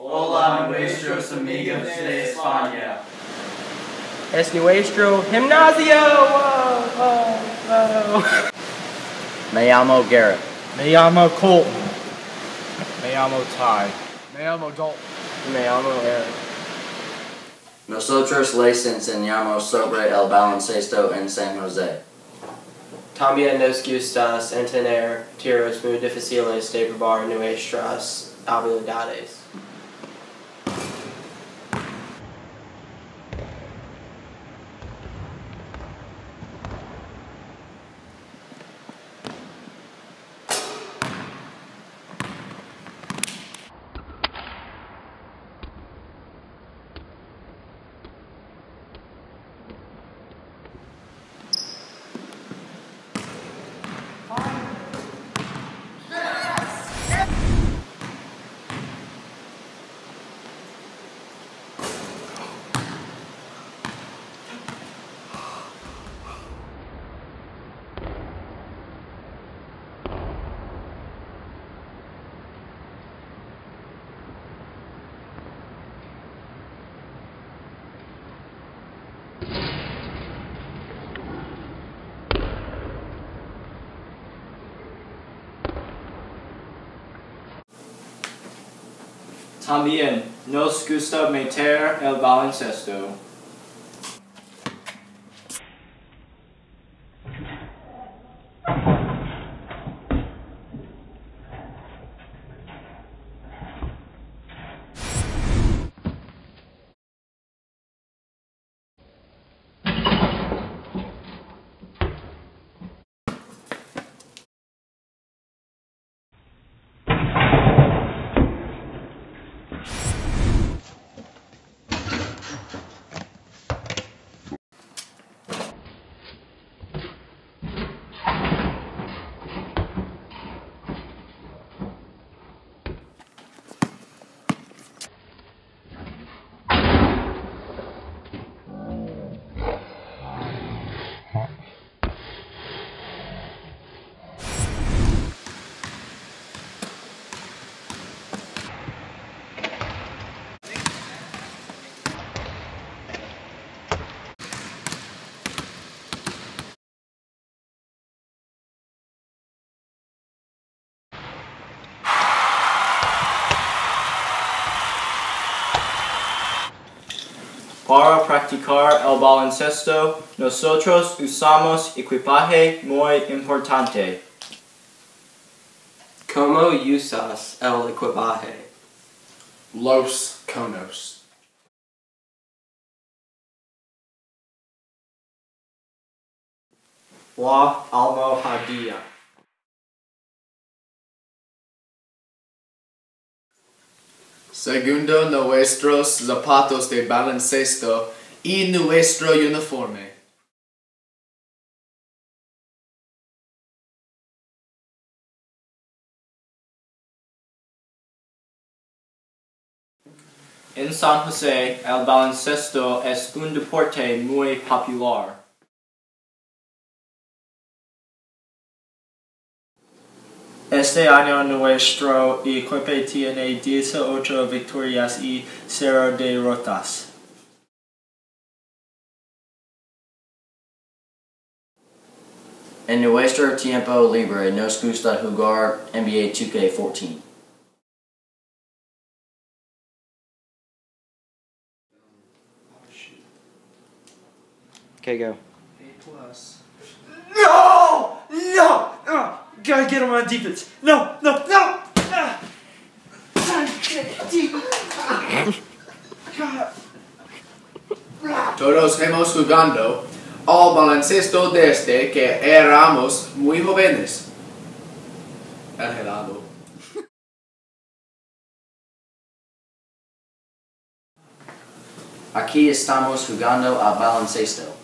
Hola nuestros amigos de España. Es nuestro gimnasio. Whoa, whoa, whoa. Me llamo Garrett. Me llamo Colton. Me llamo Ty. Me llamo Dalton. Me llamo Eric. Nosotros les enseñamos sobre el baloncesto en San Jose. También nos gustas entender tiros muy difíciles de probar nuestras habilidades. También nos gusta meter el baloncesto. Para practicar el baloncesto, nosotros usamos equipaje muy importante. ¿Cómo usas el equipaje? Los Conos. La almohadilla. Segundo nuestros zapatos de baloncesto y nuestro uniforme. En San Jose, el baloncesto es un deporte muy popular. Este año nuestro equipo tiene 18 victorias y 0 derrotas. En nuestro tiempo libre nos gusta jugar NBA 2K14. Okay, go. No! No! Uh, gotta get him on defense. No, no, no! Ah. Todos hemos jugando al baloncesto desde que éramos muy jóvenes. El helado. Aquí estamos jugando al baloncesto.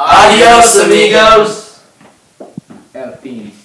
Adios, amigos! El fin.